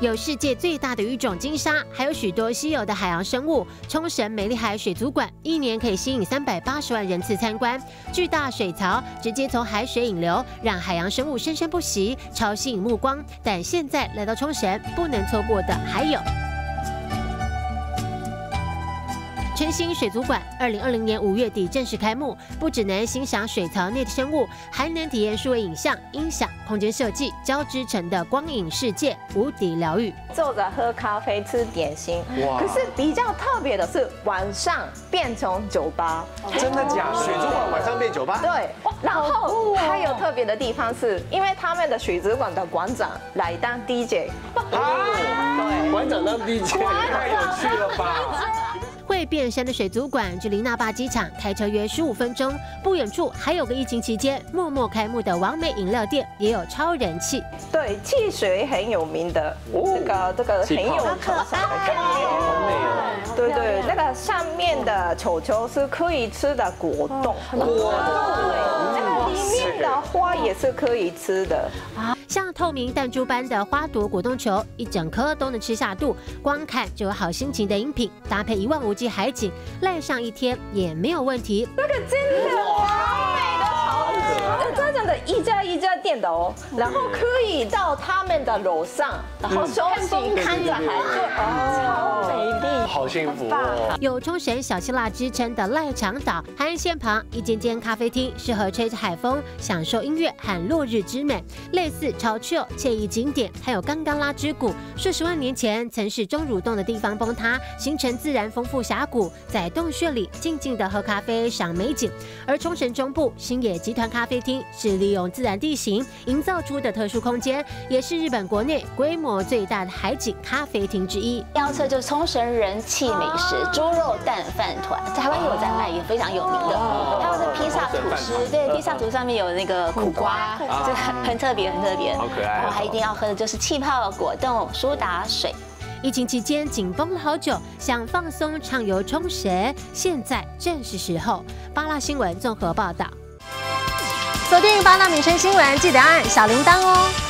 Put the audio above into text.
有世界最大的鱼种金鲨，还有许多稀有的海洋生物。冲绳美丽海水族馆一年可以吸引三百八十万人次参观，巨大水槽直接从海水引流，让海洋生物生生不息，超吸引目光。但现在来到冲绳，不能错过的还有。春兴水族馆二零二零年五月底正式开幕，不只能欣赏水槽内的生物，还能体验数位影像、音响、空间设计交织成的光影世界，无敌疗愈。坐着喝咖啡、吃点心，可是比较特别的是晚上变成酒吧。真的假？水族馆晚上变酒吧？对。然后还有特别的地方是，因为他们的水族馆的馆长来当 DJ。啊！对，馆长当 DJ，太有趣了吧！会变身的水族馆距离那霸机场开车约十五分钟，不远处还有个疫情期间默默开幕的完美饮料店，也有超人气。对，汽水很有名的，这个这个很有特色。对对，那个上面的球球是可以吃的果冻，果冻。的花也是可以吃的啊，像透明弹珠般的花朵果冻球，一整颗都能吃下肚，光看就有好心情的饮品，搭配一望无际海景，赖上一天也没有问题。这个真的一家一家店的哦，然后可以到他们的楼上，然后休息看着海，超美丽。好幸福哦！有冲绳小希腊之称的赖长岛，海岸线旁一间间咖啡厅，适合吹着海风，享受音乐和落日之美，类似超 chill 惬意景点。还有冈冈拉之谷，数十万年前曾是钟乳洞的地方崩塌，形成自然丰富峡谷，在洞穴里静静的喝咖啡赏美景。而冲绳中部星野集团咖啡厅是利用自然地形营造出的特殊空间，也是日本国内规模最大的海景咖啡厅之一。要测就是冲绳人。气美食猪肉蛋饭团，台湾有在卖，也非常有名的。还有是披萨吐司，对，披萨图上面有那个苦瓜，这很特别，很特别，好可爱。然后还一定要喝的就是气泡果冻苏打水。疫情期间紧绷了好久，想放松畅游冲绳，现在正是时候。巴拉新闻综合报道，锁定八大民生新闻，记得按小铃铛哦。